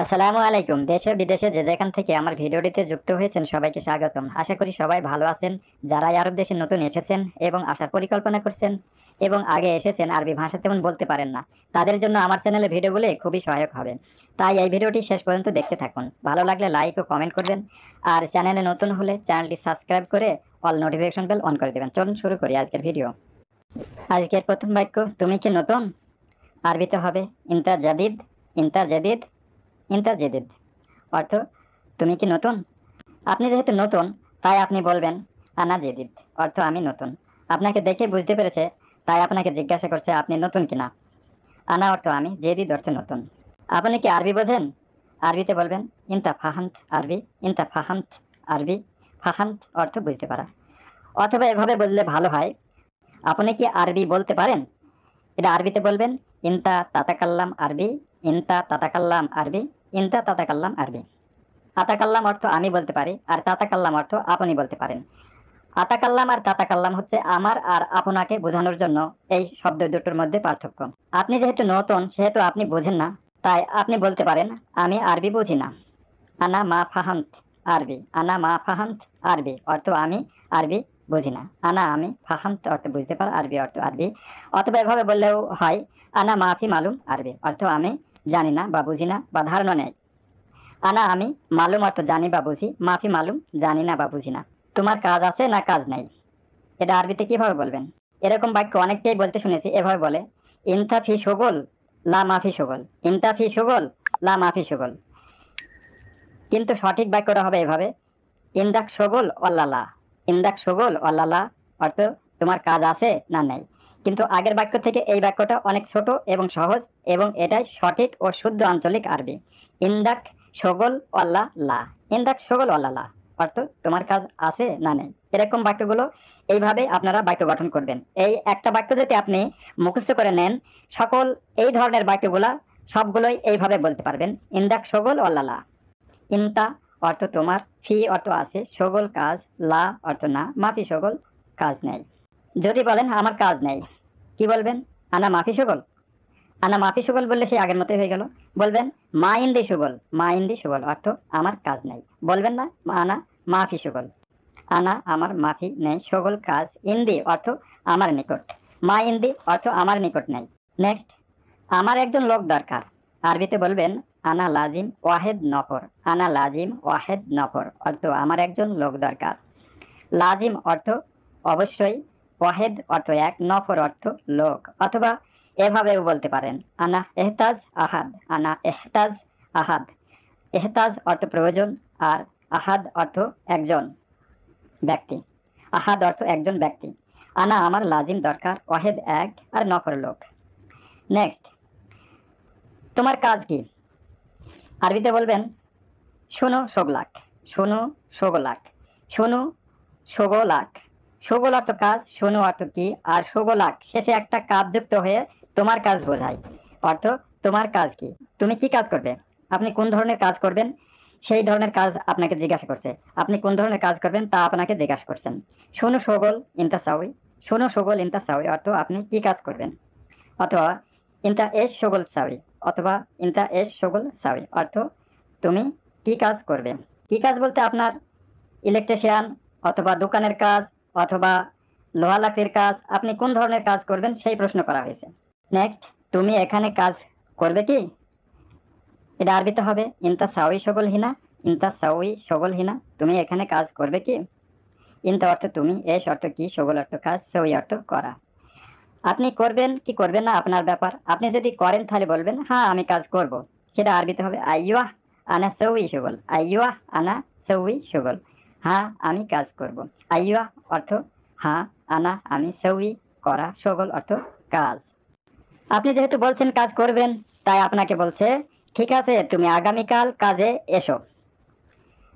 আসসালামু আলাইকুম। দেশে বিদেশে যে যেখান থেকে আমার ভিডিওটিতে যুক্ত হয়েছেন সবাইকে স্বাগতম। আশা করি সবাই ভালো আছেন যারা আরব দেশে নতুন এসেছেন এবং আসার পরিকল্পনা করছেন এবং আগে এসেছেন আরবি ভাষা তেমন বলতে পারেন না, তাদের জন্য আমার চ্যানেলে ভিডিওগুলি খুবই সহায়ক হবে। তাই এই ভিডিওটি শেষ পর্যন্ত দেখতে থাকুন। ভালো লাগলে লাইক ও কমেন্ট করবেন আর চ্যানেলে নতুন হলে চ্যানেলটি সাবস্ক্রাইব করে অল নোটিফিকেশন বেল অন করে দেবেন। চলুন শুরু করি আজকের ভিডিও। আজকের প্রথম বাক্য, তুমি কি নতুন? আরবিতে হবে, ইন্তা জাদিদ ইন্তা জাদিদ ইন্টার জেদিদ অর্থ, তুমি কি নতুন? আপনি যেহেতু নতুন, তাই আপনি বলবেন আনা জেদিদ অর্থ, আমি নতুন। আপনাকে দেখে বুঝতে পেরেছে, তাই আপনাকে জিজ্ঞাসা করছে, আপনি নতুন কিনা আনা অর্থ, আমি জেদিদ অর্থ নতুন। আপনি কি আরবি বোঝেন? আরবিতে বলবেন ইনতা ফাহান্ত আরবি ইনতা ফাহান্ত আরবি, ফাহান্ত অর্থ বুঝতে পারা। অথবা এভাবে বললে ভালো হয়, আপনি কি আরবি বলতে পারেন? এটা আরবিতে বলবেন, ইনতা তাতাকাল্লাম আরবি ইনতা তাতাকাল্লাম আরবি, ইনতা তাতাকাল্লাম আরবি। আতাকাল্লাম অর্থ আমি বলতে পারি, আর তাতাকাল্লাম অর্থ আপনি বলতে পারেন। আতাকাল্লাম আর তাতাকাল্লাম হচ্ছে আমার আর আপনাকে বোঝানোর জন্য এই শব্দ দুটোর মধ্যে পার্থক্য। আপনি যেহেতু নতুন, সেহেতু আপনি বোঝেন না, তাই আপনি বলতে পারেন, আমি আরবি বুঝি না। আনা মা ফাহান্ত আরবি, আনা মা ফাহান্ত আরবি অর্থ আমি আরবি বুঝি না। আনা আমি ফাহান্ত অর্থ বুঝতে পারা, আরবি অর্থ আরবি। অথবা এভাবে বললেও হয়, আনা মাফি মালুম আরবি অর্থ আমি জানি না বা বুঝি না, বা ধারণা নেই। আনা আমি মালুম অর্থ জানি বা বুঝি মাফি মালুম জানি না বা বুঝি না। তোমার কাজ আছে না কাজ নেই? এটা আরবিতে কীভাবে বলবেন? এরকম বাক্য অনেককেই বলতে শুনেছি, এভাবে বলে, ইনতা ফি সগোল, লা মাফি সগোল। ইনতা ফি সগোল, লা মাফি সগোল। কিন্তু সঠিক বাক্যটা হবে এভাবে, ইন্দাক সগোল অল্লালা। ইন্দাক সগোল অল্লালা অর্থ তোমার কাজ আছে না নেই। কিন্তু আগের বাক্য থেকে এই বাক্যটা অনেক ছোট এবং সহজ এবং এটাই সঠিক ও শুদ্ধ আঞ্চলিক আরবি। ইন্দাক সগল অল্লাহ লা। ইন্দাক সগল অল্লাহ লা। অর্থ, তোমার কাজ আছে না নেই। এরকম বাক্যগুলো এইভাবে আপনারা বাক্য গঠন করবেন। এই একটা বাক্য যদি আপনি মুখস্থ করে নেন, সকল এই ধরনের বাক্যগুলা সবগুলোই এইভাবে বলতে পারবেন। ইন্দাক সগল অল্লাহ লা। ইন্তা অর্থ তোমার, ফি অর্থ আছে সগল কাজ, লা অর্থ না, মাফি সগল কাজ নেই। যদি বলেন আমার কাজ নেই। কি বলবেন? আনা মাফি সুগল? আনা মাফি সুগল বললে সে আগের মতোই হয়ে গেল। বলবেন, মা ইন্দি সুগল। মা ইন্দি সুগল, অর্থ আমার কাজ নেই। বলবেন না আনা মাফি সুগল। আনা আমার মাফি নেই, সুগল কাজ ইন্দি, অর্থ আমার নিকট। মা ইন্দি, অর্থ আমার নিকট নেই। নেক্সট আমার একজন লোক দরকার। আরবিতে বলবেন, আনা লাজিম ওয়াহেদ নফর। আনা লাজিম ওয়াহেদ নফর, অর্থ আমার একজন লোক দরকার। লাজিম অর্থ অবশ্যই ওয়াহেদ অর্থ এক, নফর অর্থ লোক। অথবা এভাবেও বলতে পারেন, আনা এহতাজ আহাদ, আনা এহতাজ আহাদ। এহতাজ অর্থ প্রয়োজন আর আহাদ অর্থ একজন ব্যক্তি। আহাদ অর্থ একজন ব্যক্তি। আনা আমার লাজিম দরকার, ওয়াহেদ এক আর নফর লোক। নেক্সট, তোমার কাজ কি? আরবিতে বলবেন, শোনো সোগলাক শোনো সোগলাক শোনো সোগলাক সুগল অর্থ কাজ, শোনো অর্থ কি আর সুগলাক শেষে একটা কাজ যুক্ত হয়ে তোমার কাজ বোঝায়। অর্থ, তোমার কাজ কি? তুমি কি কাজ করবে? আপনি কোন ধরনের কাজ করবেন? সেই ধরনের কাজ আপনাকে জিজ্ঞাসা করছে। আপনি কোন ধরনের কাজ করবেন তা আপনাকে জিজ্ঞাসা করছেন। শোনো সগল, ইন্তা সাউই। শোনো সগল, ইন্তা সাউই, অর্থ আপনি কি কাজ করবেন? অথবা, ইন্তা এস সগল সাউই, অথবা ইন্তা এস সগল সাউই, অর্থ তুমি কি কাজ করবে? কি কাজ বলতে আপনার? ইলেকট্রিশিয়ান, অথবা দোকানের কাজ অথবা লোহা লাকড়ির কাজ, আপনি কোন ধরনের কাজ করবেন সেই প্রশ্ন করা হয়েছে। নেক্সট তুমি এখানে কাজ করবে কি? এটা আরবিতে হবে, ইনতা সাউই সগল হিনা, ইনতা সাউই সগল হিনা, তুমি এখানে কাজ করবে কি? ইনতা অর্থ তুমি, এস অর্থ কি, সগল অর্থ কাজ, সই অর্থ করা। আপনি করবেন কি করবেন না আপনার ব্যাপার, আপনি যদি করেন তাহলে বলবেন হ্যাঁ আমি কাজ করব। সেটা আরবিতে হবে আইয়ুয়া আনা সৌই সগল। আইয়ুয়া আনা সৌই সগল। হ্যাঁ আমি কাজ করব। আইয়া অর্থ হ্যাঁ আনা, আমি সৌই, করা সগল অর্থ কাজ। আপনি যেহেতু বলছেন কাজ করবেন, তাই আপনাকে বলছে, ঠিক আছে, তুমি আগামীকাল কাজে এসো।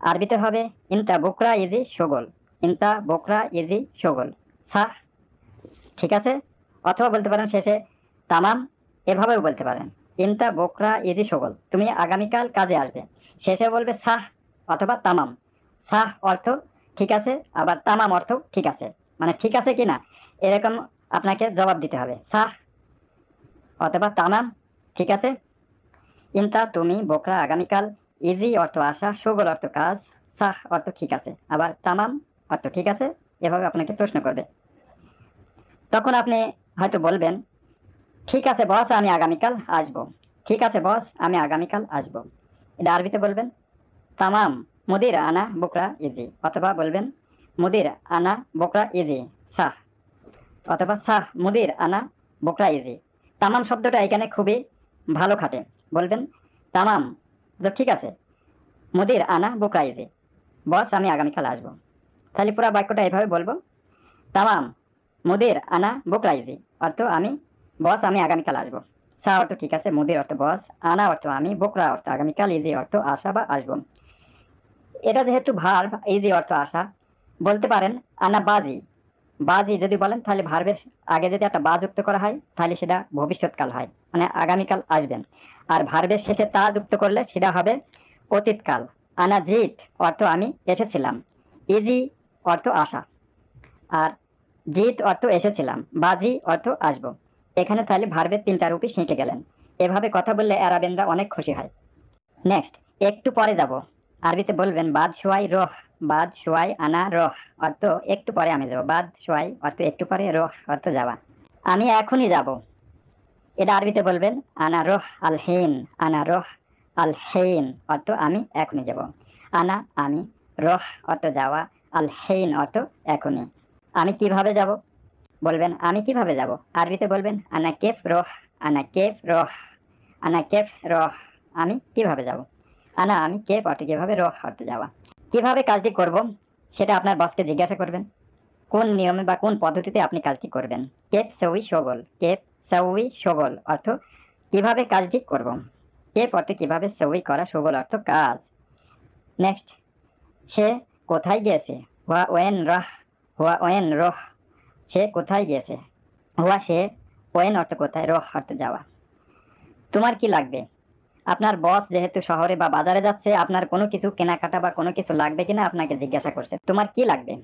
আরবিতে হবে, ইনতা বোকরা ইজি সগল। ইনতা বোকরা ইজি সগল। সাহ, ঠিক আছে? অথবা বলতে পারেন শেষে, তামাম, এভাবেও বলতে পারেন। ইনতা বোকরা ইজি সগল। তুমি আগামীকাল কাজে আসবে। শেষে বলবে সাহ অথবা তামাম। সাহ অর্থ? ঠিক আছে, আবার তামাম অর্থ? ঠিক আছে। মানে ঠিক আছে কি না? এরকম আপনাকে জবাব দিতে হবে। সাহ অথবা তামাম? ঠিক আছে? ইনতা, তুমি, বোকরা, আগামীকাল, ইজি অর্থ আশা সুগল অর্থ কাজ। সাহ অর্থ ঠিক আছে। আবার তামাম অর্থ ঠিক আছে? এভাবে আপনাকে প্রশ্ন করবে। তখন আপনি হয়তো বলবেন, ঠিক আছে বস, আমি আগামীকাল আসব। ঠিক আছে বস, আমি আগামীকাল আসব। এটা আরবিতে বলবেন, তামাম মুদির আনা বোকরা ইজি, অথবা বলবেন, মুদির আনা বোকরা ইজি, সাহ। অথবা, সাহ, মুদির আনা বোকরা ইজি। তামাম শব্দটা এখানে খুবই ভালো খাটে। বলবেন, তামাম। ঠিক আছে, মুদির আনা বোকরা ইজি। বস, আমি আগামীকাল আসব। তাহলে পুরো বাক্যটা এভাবে বলব, তামাম, মুদির আনা বোকরা ইজি। অর্থ আমি, বস, আমি আগামীকাল আসব। সা অর্থ ঠিক আছে, মুদির অর্থ বস, আনা অর্থ আমি, বোকরা অর্থ আগামীকাল ইজি অর্থ, আসা বা আসব। এটা যেহেতু ভার ইজি অর্থ আসা, বলতে পারেন আনা বাজি। বাজি যদি বলেন, তাহলে ভার্বের আগে যদি একটা বা যুক্ত করা হয়, তাহলে সেটা ভবিষ্যৎকাল হয় মানে আগামীকাল আসবেন। আর ভার্বের শেষে তা যুক্ত করলে সেটা হবে অতীতকাল। আনা জিত অর্থ আমি এসেছিলাম। ইজি অর্থ আসা। আর জিত অর্থ এসেছিলাম। বাজি অর্থ আসব। এখানে তাহলে ভার্বের তিনটা রূপই শিখে গেলেন। এভাবে কথা বললে অ্যারাবেনরা অনেক খুশি হয়। নেক্সট একটু পরে যাব। আরবিতে বলবেন, বাদ সোয়াই রহ, বাদ সোয়াই আনা রহ, অর্থ একটু পরে আমি যাব। বাদ সোয়াই অর্থ একটু পরে রহ, অর্থ যাওয়া। আমি এখনই যাব। এটা আরবিতে বলবেন, আনা রহ আল হেন, আনা রহ আল হেন, অর্থ আমি এখনই যাব। আনা আমি রহ, অর্থ যাওয়া, আল হেন, অর্থ এখনই। আমি কীভাবে যাব? বলবেন, আমি কীভাবে যাব? আরবিতে বলবেন, আনা কেফ রহ, আনা কেফ রহ, আনা কেফ রহ, আমি কীভাবে যাব? আনা আমি কেফ অর্থ কীভাবে রহ অর্থ যাওয়া। কীভাবে কাজটি করব? সেটা আপনার বসকে জিজ্ঞাসা করবেন। কোন নিয়মে বা কোন পদ্ধতিতে আপনি কাজটি করবেন? কেপ সৌই সগল কেপ সউই সগল অর্থ কীভাবে কাজটি করব? কেপ অর্থ কীভাবে সৌই করা সগল অর্থ কাজ। নেক্সট। সে কোথায় গিয়েছে? হুয়া ওয়েন রহ হুয়া ওয়েন রহ। সে কোথায় গিয়েছে? হুয়া সে ওয়েন অর্থ কোথায়? রহ অর্থ যাওয়া। তোমার কি লাগবে? আপনার বস যেহেতু শহরে বা বাজারে যাচ্ছে, আপনার কোনো কিছু কেনাকাটা বা কোনো কিছু লাগবে কিনা আপনাকে জিজ্ঞাসা করছে। তোমার কি লাগবে?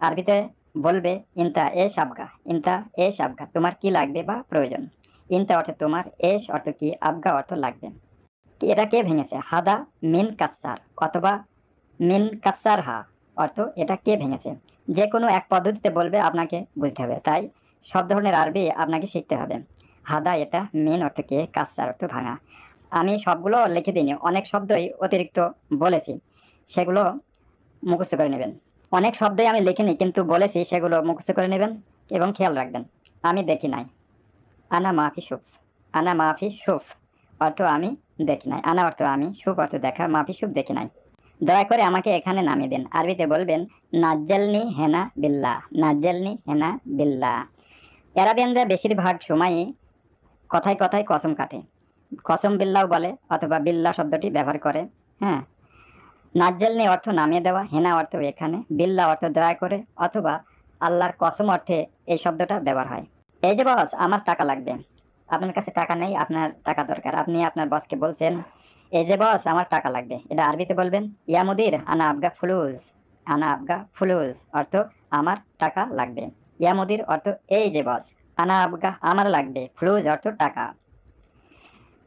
আরবিতে বলবে, ইনতা এস আবগা ইনতা এস আবগা তোমার কি লাগবে বা প্রয়োজন? ইনতা অর্থ তোমার, এস অর্থ কি, আবগা অর্থ লাগবে। এটা কে ভেঙেছে? হাদা মিন কাসার অথবা মিন কাসার হা অর্থ এটা কে ভেঙেছে? যে কোনো এক পদ্ধতিতে বলবে, আপনাকে বুঝতে হবে। তাই সব ধরনের আরবি আপনাকে শিখতে হবে। হাদা এটা মিন অর্থ কে, কাসার অর্থ ভাঙা। আমি সবগুলো লিখে দিইনি। অনেক শব্দই অতিরিক্ত বলেছি। সেগুলো মুখস্থ করে নেবেন। অনেক শব্দই আমি লিখিনি, কিন্তু বলেছি সেগুলো মুখস্থ করে নেবেন এবং খেয়াল রাখবেন। আমি দেখি নাই। আনা মাফি সুফ। আনা মাফি সুফ অর্থ আমি দেখি নাই। আনা অর্থ আমি সুফ অর্থ দেখা, মাফি সুফ দেখি নাই। দয়া করে আমাকে এখানে নামিয়ে দিন। আরবিতে বলবেন, নাজ্জালনি হেনা বিল্লা, নাজ্জালনি হেনা বিল্লা। অ্যারাবিয়ানরা বেশিরভাগ সময়ই কথায় কথায় কসম কাটে। কসম বিল্লাও বলে অথবা বিল্লা শব্দটি ব্যবহার করে হ্যাঁ। নাজ্জালনি অর্থ নামিয়ে দেওয়া, হেনা অর্থ এখানে বিল্লা অর্থ দয়া করে, অথবা আল্লাহর কসম অর্থে এই শব্দটা ব্যবহার হয়। এই যে বস, আমার টাকা লাগবে। আপনার কাছে টাকা নেই, আপনার টাকা দরকার। আপনি আপনার বসকে বলছেন, এই যে বস, আমার টাকা লাগবে। এটা আরবিতে বলবেন, ইয়া মুদির, আনা আবগা ফুলুজ। আনা আবগা ফুলুজ অর্থ আমার টাকা লাগবে। ইয়া মুদির অর্থ, এই যে বস, আনা আবগা আমার লাগবে। ফ্লুজ অর্থ টাকা।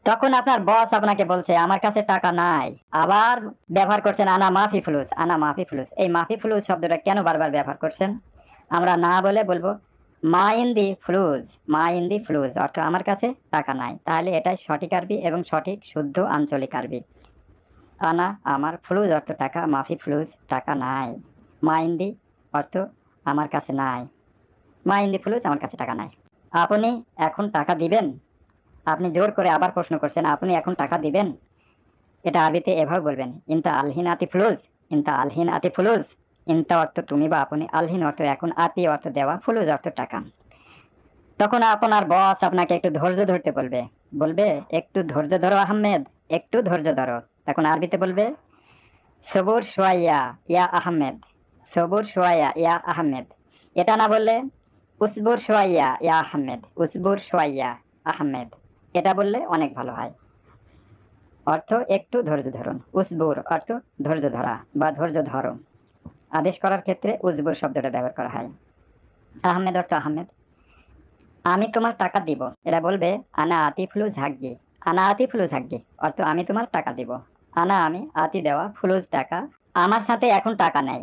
তখন আপনার বস আপনাকে বলছে, আমার কাছে টাকা নাই। আবার ব্যবহার করছেন, আনা মাফি ফ্লুস, আনা মাফি ফ্লুস। এই মাফি ফ্লুস শব্দটা কেন বারবার ব্যবহার করছেন? আমরা না বলে বলব, মা ইন দি ফ্লুজ মা ইন দি ফ্লুজ অর্থ, আমার কাছে টাকা নাই। তাহলে এটাই সঠিক আরবি এবং সঠিক শুদ্ধ আঞ্চলিক আরবি। আনা আমার ফ্লুজ অর্থ, টাকা মাফি ফ্লুজ টাকা নাই। মা ইন দি অর্থ, আমার কাছে নাই। মা ইন দি ফ্লুজ আমার কাছে টাকা নাই। আপনি এখন টাকা দিবেন? আপনি জোর করে আবার প্রশ্ন করছেন, আপনি এখন টাকা দিবেন? এটা আরবিতে এভাবে বলবেন, ইনতা আলহিন আতি ফুলুজ, ইনতা আলহিন আতি ফুলুজ। ইনতা অর্থ তুমি বা আপনি, আলহিন অর্থ এখন, আতি অর্থ দেওয়া, ফুলুজ অর্থ টাকা। তখন আপনার বস আপনাকে একটু ধৈর্য ধরতে বলবে বলবে, একটু ধৈর্য ধরো আহমেদ, একটু ধৈর্য ধরো। তখন আরবিতে বলবে, সবুর সোয়াইয়া, ইয়া আহমেদ, সবুর সোয়াইয়া, ইয়া আহমেদ। এটা না বললে, উসবুর সোয়াইয়া, ইয়া আহমেদ, উসবুর সোয়াইয়া, আহমেদ। এটা বললে অনেক ভালো হয়। অর্থ একটু ধৈর্য ধরুন। উসবুর অর্থ ধৈর্য ধরা বা ধৈর্য ধরো। আদেশ করার ক্ষেত্রে উজবুর শব্দটা ব্যবহার করা হয়। আহমেদ অর্থ আহমেদ। আমি তোমার টাকা দিব। এরা বলবে, আনা আতি ফ্লুজ হাগি আনা আতি ফুলুজ হাক্কি অর্থ, আমি তোমার টাকা দিব। আনা, আমি আতি দেওয়া ফুলুজ টাকা। আমার সাথে এখন টাকা নেই।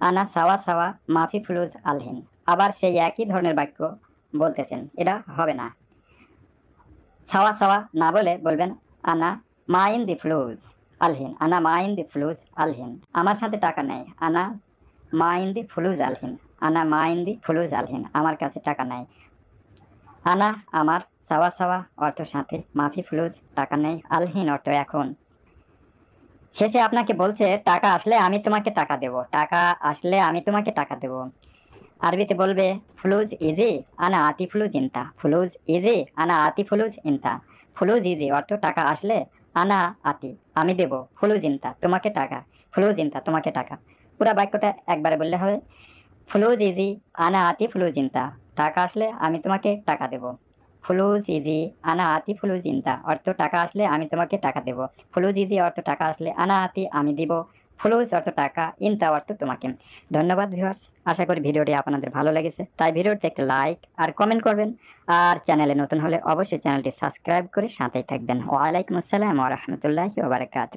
আনা সাওয়া সাওয়া মাফি ফুলুজ আলহিন। আবার সেই একই ধরনের বাক্য বলতেছেন। এটা হবে না। সাওয়া সাওয়া না বলে বলবেন, আনা মাইন দি ফ্লুজ আলহিন আনা মাইন দি ফ্লুজ আলহিন আমার সাথে টাকা নেই। আনা মাইন দি ফ্লুজ আলহিন আনা মাইন দি ফ্লুজ আলহিন আমার কাছে টাকা নাই। আনা আমার সাওয়া সাওয়া অর্থ সাথে মাফি ফ্লুজ, টাকা নেই আলহিন অর্থ এখন। শেষে আপনাকে বলছে, টাকা আসলে আমি তোমাকে টাকা দেব। টাকা আসলে আমি তোমাকে টাকা দেব। আরবিতে বলবে, ফ্লুজ ইজি আনা আতি ফ্লুজ ইনতা। ফ্লুজ ইজি আনা আতি ফ্লুজ ইনতা। ফ্লুজ ইজি অর্থ টাকা আসলে আনা আতি আমি দেব, ফ্লুজ ইনতা, তোমাকে টাকা। ফ্লুজ ইনতা, তোমাকে টাকা। পুরো বাক্যটা একবারে বললে হবে ফ্লুজ ইজি আনা আতি ফ্লুজ ইনতা। টাকা আসলে আমি তোমাকে টাকা দেব। ফ্লুজ ইজি আনা আতি ফ্লুজ ইনতা। অর্থ টাকা আসলে আমি তোমাকে টাকা দেব। ফ্লুজ ইজি অর্থ টাকা আসলে আনা আতি আমি দিব। ফ্লুজ অর্থ টাকা ইনতা অর্থ তোমাকে। ধন্যবাদ ভিউয়ার্স আশা করি ভিডিওটি আপনাদের ভালো লেগেছে। তাই ভিডিওটি একটা লাইক আর কমেন্ট করবেন। আর চ্যানেলে নতুন হলে অবশ্যই চ্যানেলটি সাবস্ক্রাইব করে সাথেই থাকবেন। ওয়ালাইকুম আসসালাম ওয়া রাহমাতুল্লাহি ওয়া বারাকাতুহু।